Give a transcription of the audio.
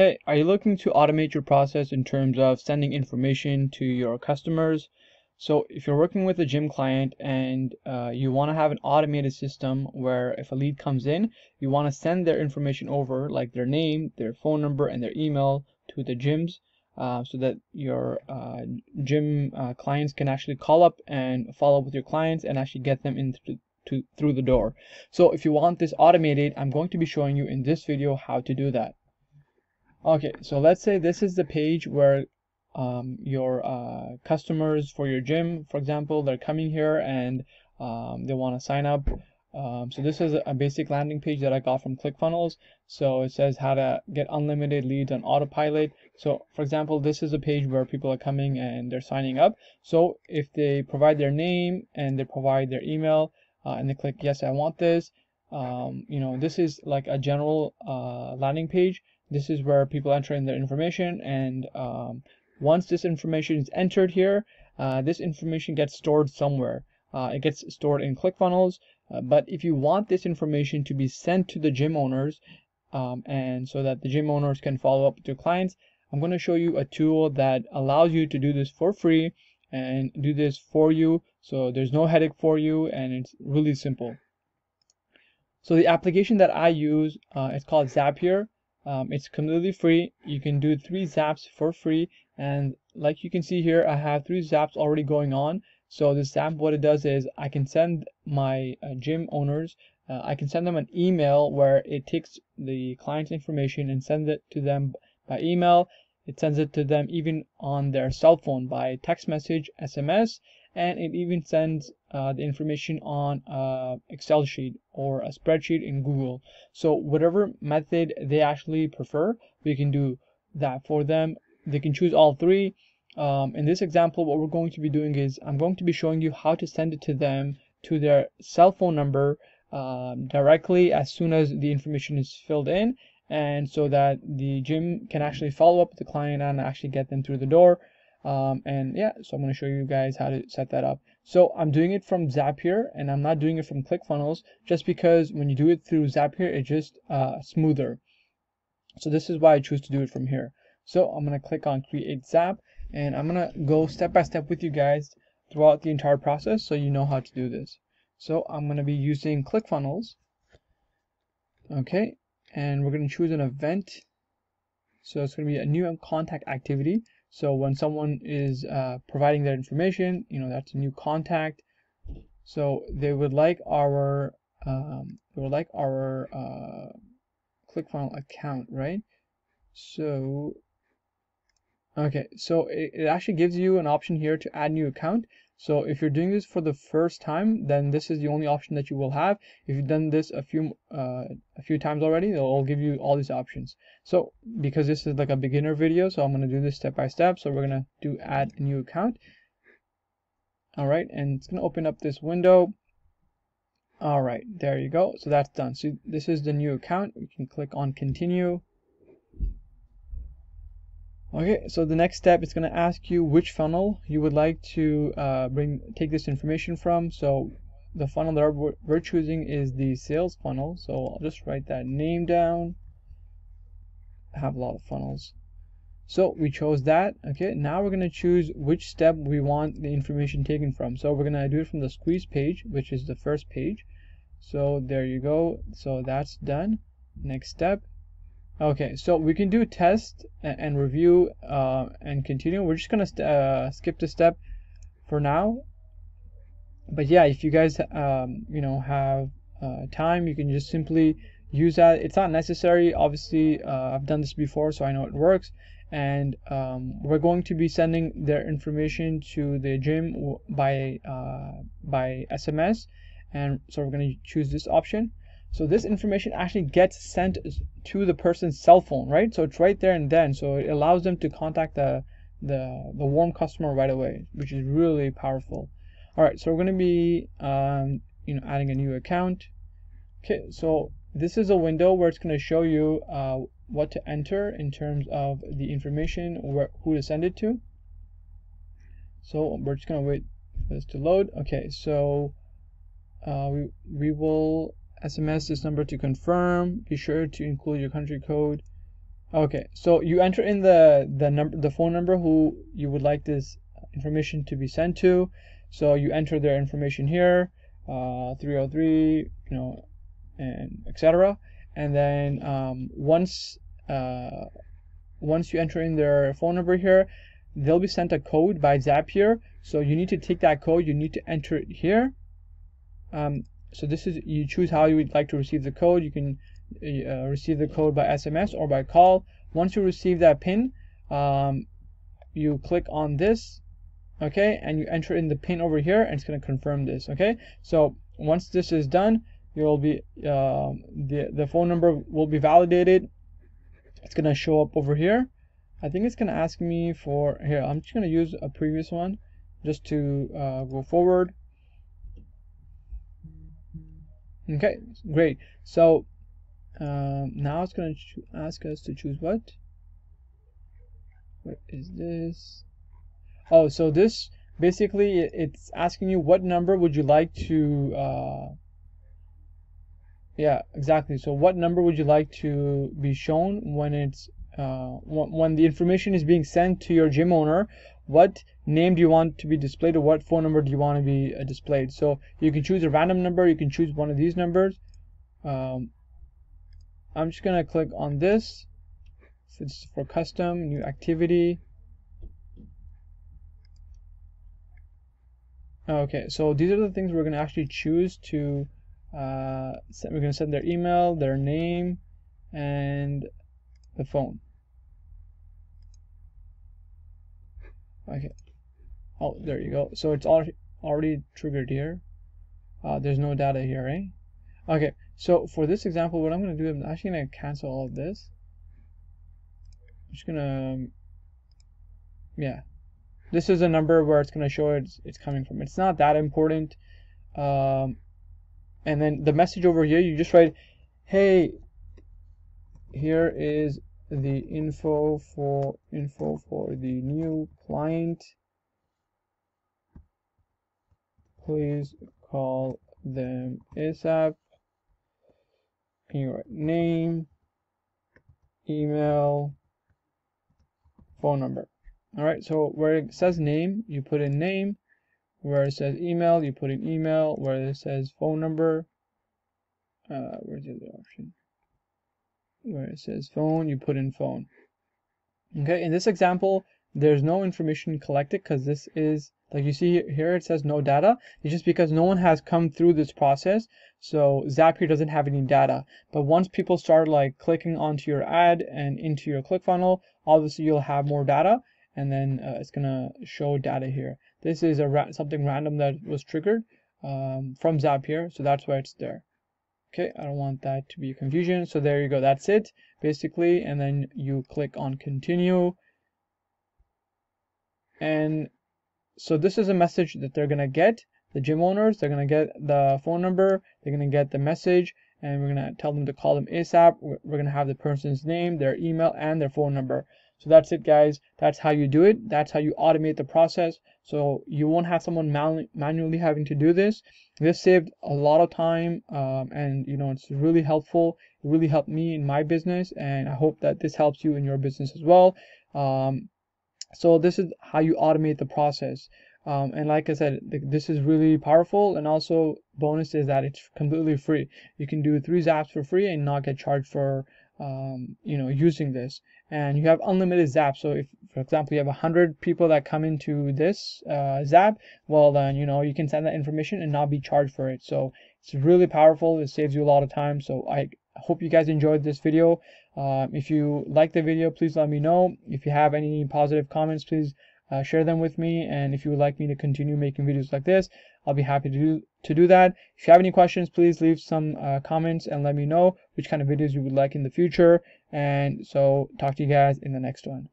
Hey, are you looking to automate your process in terms of sending information to your customers? So if you're working with a gym client and uh, you want to have an automated system where if a lead comes in, you want to send their information over, like their name, their phone number, and their email to the gyms, uh, so that your uh, gym uh, clients can actually call up and follow up with your clients and actually get them into to, through the door. So if you want this automated, I'm going to be showing you in this video how to do that. Okay, so let's say this is the page where um, your uh, customers for your gym, for example, they're coming here and um, they want to sign up. Um, so this is a basic landing page that I got from ClickFunnels. So it says how to get unlimited leads on autopilot. So for example, this is a page where people are coming and they're signing up. So if they provide their name and they provide their email uh, and they click yes, I want this, um, you know, this is like a general uh, landing page this is where people enter in their information and um, once this information is entered here uh, this information gets stored somewhere. Uh, it gets stored in ClickFunnels uh, but if you want this information to be sent to the gym owners um, and so that the gym owners can follow up with your clients I'm going to show you a tool that allows you to do this for free and do this for you so there's no headache for you and it's really simple. So the application that I use uh, is called Zapier um, it's completely free. You can do three zaps for free. And like you can see here, I have three zaps already going on. So the zap, what it does is I can send my uh, gym owners, uh, I can send them an email where it takes the client's information and sends it to them by email. It sends it to them even on their cell phone by text message, SMS, and it even sends uh, the information on a Excel sheet or a spreadsheet in Google. So whatever method they actually prefer, we can do that for them. They can choose all three. Um, in this example, what we're going to be doing is I'm going to be showing you how to send it to them to their cell phone number um, directly as soon as the information is filled in and so that the gym can actually follow up with the client and actually get them through the door um, and yeah so I'm going to show you guys how to set that up. So I'm doing it from Zapier and I'm not doing it from ClickFunnels just because when you do it through Zapier it's just uh, smoother. So this is why I choose to do it from here. So I'm going to click on create Zap and I'm going to go step by step with you guys throughout the entire process so you know how to do this. So I'm going to be using ClickFunnels. Okay and we're going to choose an event. So it's going to be a new contact activity so when someone is uh, providing their information, you know, that's a new contact. So they would like our, um, they would like our uh, ClickFunnels account, right? So, okay, so it, it actually gives you an option here to add new account. So if you're doing this for the first time, then this is the only option that you will have. If you've done this a few uh, a few times already, it'll give you all these options. So because this is like a beginner video, so I'm going to do this step by step. So we're going to do add a new account. All right, and it's to open up this window. All right, there you go. So that's done. So this is the new account. We can click on continue. Okay, so the next step is going to ask you which funnel you would like to uh, bring take this information from. So the funnel that we're, choosing is the sales funnel. So I'll just write that name down. I have a lot of funnels. So we chose that. Okay, now we're going to choose which step we want the information taken from. So we're going to do it from the squeeze page, which is the first page. So there you go. So that's done. Next step Okay, so we can do test and, review uh, and continue. We're just gonna uh, skip the step for now. But yeah, if you guys um, you know have uh, time, you can just simply use that. It's not necessary. Obviously, uh, I've done this before, so I know it works. And um, we're going to be sending their information to the gym by uh, by SMS, and so we're to choose this option. So this information actually gets sent to the person's cell phone, right? So it's right there and then. So it allows them to contact the the the warm customer right away, which is really powerful. All right, so we're going to be um, you know adding a new account. Okay, so this is a window where it's going to show you uh, what to enter in terms of the information where who to send it to. So we're just going to wait for this to load. Okay, so uh, we we will SMS this number to confirm. Be sure to include your country code. Okay, so you enter in the the number, the phone number who you would like this information to be sent to. So you enter their information here, uh, 303, you know, and etc. And then um, once uh, once you enter in their phone number here, they'll be sent a code by Zapier. So you need to take that code, you need to enter it here. Um, so this is you choose how you would like to receive the code. You can uh, receive the code by SMS or by call. Once you receive that pin, um, you click on this, okay, and you enter in the pin over here, and it's going to confirm this, okay. So once this is done, you'll be uh, the the phone number will be validated. It's going to show up over here. I think it's going to ask me for here. I'm just going to use a previous one just to uh, go forward. Okay, great. So um, now it's going to ask us to choose what? What is this? Oh, so this basically it's asking you what number would you like to uh, yeah exactly so what number would you like to be shown when it's uh, when the information is being sent to your gym owner what name do you want to be displayed or what phone number do you want to be uh, displayed? So you can choose a random number you can choose one of these numbers. Um, I'm just gonna click on this. So it's for custom new activity. Okay so these are the things we're gonna actually choose to uh, we're gonna send their email their name and the phone okay. Oh there you go. So it's already already triggered here. Uh, there's no data here right okay. So for this example what I'm gonna do I'm actually gonna cancel all of this. I'm just gonna um, yeah. This is a number where it's gonna show it's, it's coming from. It's not that important. Um, and then the message over here you just write hey here is the info for info for the new client. Please call them ASAP. Your name email phone number. All right so where it says name you put in name. Where it says email you put in email. Where it says phone number uh, where's the other option where it says phone, you put in phone. Okay, in this example, there's no information collected because this is, like you see here, it says no data. It's just because no one has come through this process. So Zapier doesn't have any data. But once people start like clicking onto your ad and into your ClickFunnels, obviously you'll have more data and then uh, it's gonna show data here. This is a ra something random that was triggered um, from Zapier, so that's why it's there okay I don't want that to be a confusion. So there you go that's it basically. And then you click on continue. And so this is a message that they're gonna get the gym owners. They're gonna get the phone number. They're gonna get the message. And we're gonna tell them to call them ASAP we're gonna have the person's name their email and their phone number so that's it guys. That's how you do it. That's how you automate the process. So you won't have someone manually having to do this. This saved a lot of time um, and you know it's really helpful. It really helped me in my business and I hope that this helps you in your business as well. Um, so this is how you automate the process. Um, and like I said, this is really powerful. And also bonus is that it's completely free. You can do three zaps for free and not get charged for um, you know using this. And you have unlimited zap. So if for example you have 100 people that come into this uh, zap well then you know you can send that information and not be charged for it. So it's really powerful. It saves you a lot of time. So i hope you guys enjoyed this video. Uh, if you like the video please let me know. If you have any positive comments please uh, share them with me. And if you would like me to continue making videos like this I'll be happy to do, to do that. If you have any questions, please leave some uh, comments and let me know which kind of videos you would like in the future. And so talk to you guys in the next one.